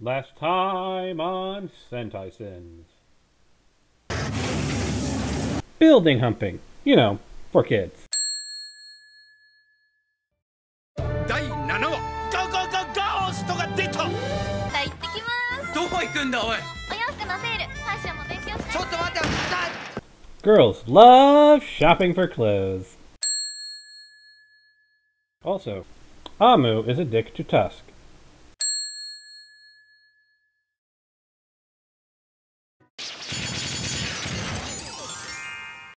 Last time on Sentai Sins. Building humping. You know, for kids. 第7話ガガガガーストが出たじゃあ行ってきますどこ行くんだおいお洋服のセールファッションも勉強してちょっと待って Girls love shopping for clothes. Also, Amu is a dick to Tusk.